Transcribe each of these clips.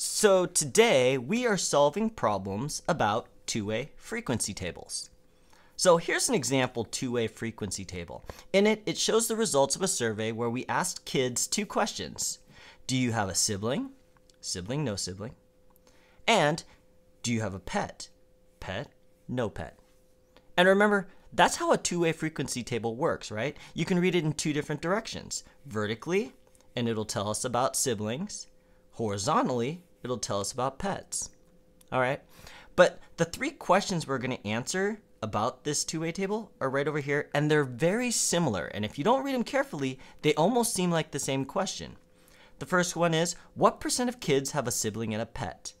So today we are solving problems about two-way frequency tables. So here's an example two-way frequency table. In it, it shows the results of a survey where we asked kids two questions. Do you have a sibling? Sibling, no sibling. And do you have a pet? Pet, no pet. And remember, that's how a two-way frequency table works, right? You can read it in two different directions. Vertically, and it'll tell us about siblings. Horizontally, it'll tell us about pets. All right. But the three questions we're going to answer about this two-way table are right over here, and they're very similar. And if you don't read them carefully, they almost seem like the same question. The first one is, what percent of kids have a sibling and a pet?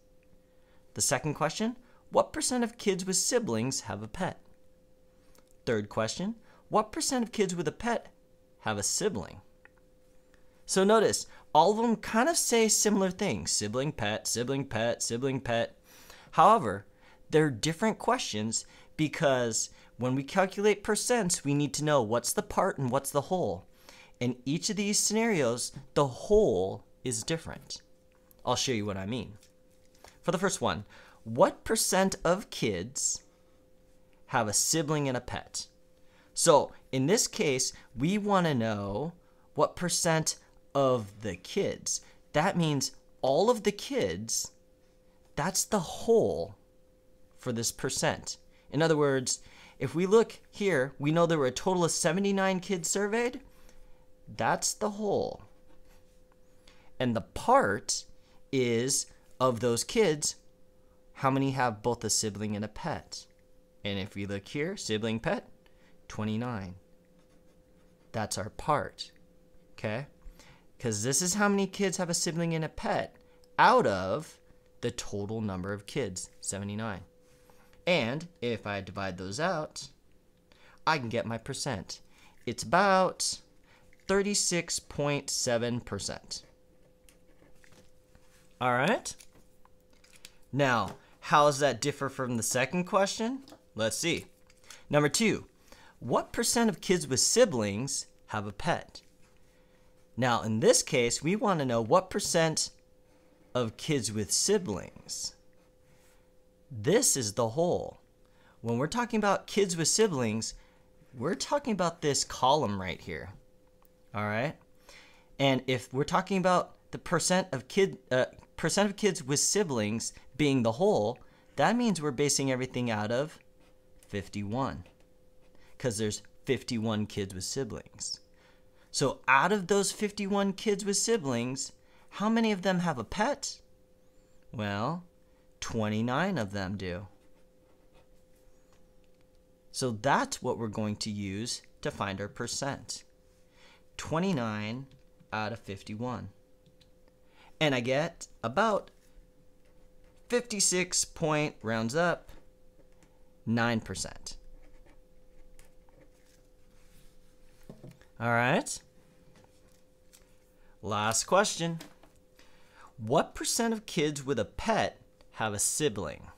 The second question, what percent of kids with siblings have a pet? Third question, what percent of kids with a pet have a sibling? So notice, all of them kind of say similar things sibling pet, sibling pet, sibling pet. However, they're different questions because when we calculate percents, we need to know what's the part and what's the whole. In each of these scenarios, the whole is different. I'll show you what I mean. For the first one, what percent of kids have a sibling and a pet? So in this case, we want to know what percent of the kids. That means all of the kids, that's the whole for this percent. In other words, if we look here, we know there were a total of 79 kids surveyed. That's the whole. And the part is of those kids, how many have both a sibling and a pet? And if we look here, sibling pet, 29. That's our part. Okay? Because this is how many kids have a sibling and a pet out of the total number of kids, 79. And if I divide those out, I can get my percent. It's about 36.7%. All right. Now, how does that differ from the second question? Let's see. Number two, what percent of kids with siblings have a pet? Now, in this case, we want to know what percent of kids with siblings. This is the whole. When we're talking about kids with siblings, we're talking about this column right here. All right? And if we're talking about the percent of kid uh, percent of kids with siblings being the whole, that means we're basing everything out of 51. Cuz there's 51 kids with siblings. So out of those 51 kids with siblings, how many of them have a pet? Well, 29 of them do. So that's what we're going to use to find our percent. 29 out of 51. And I get about 56 point rounds up 9%. All right. Last question. What percent of kids with a pet have a sibling?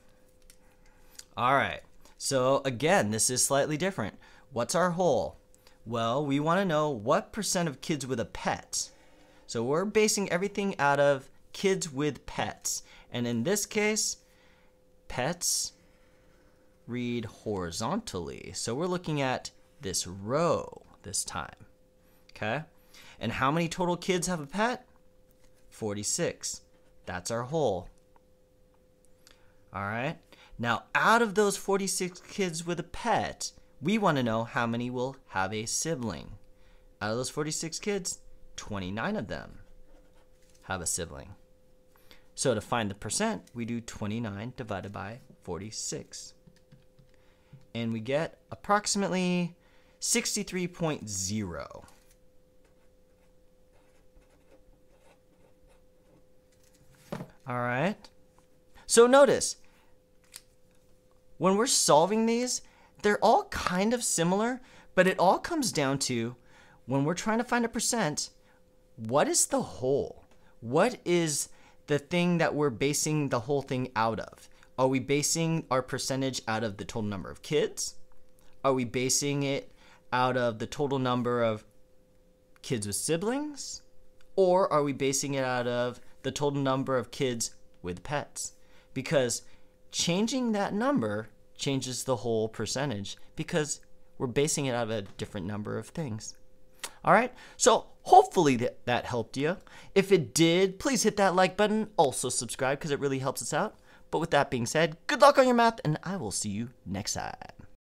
All right. So again, this is slightly different. What's our whole? Well, we want to know what percent of kids with a pet. So we're basing everything out of kids with pets. And in this case, pets read horizontally. So we're looking at this row this time. Okay? And how many total kids have a pet? 46. That's our whole. All right? Now, out of those 46 kids with a pet, we want to know how many will have a sibling. Out of those 46 kids, 29 of them have a sibling. So to find the percent, we do 29 divided by 46. And we get approximately 63.0. All right. So notice, when we're solving these, they're all kind of similar, but it all comes down to when we're trying to find a percent, what is the whole? What is the thing that we're basing the whole thing out of? Are we basing our percentage out of the total number of kids? Are we basing it out of the total number of kids with siblings? Or are we basing it out of the total number of kids with pets. Because changing that number changes the whole percentage because we're basing it out of a different number of things. All right, so hopefully that, that helped you. If it did, please hit that like button. Also subscribe because it really helps us out. But with that being said, good luck on your math, and I will see you next time.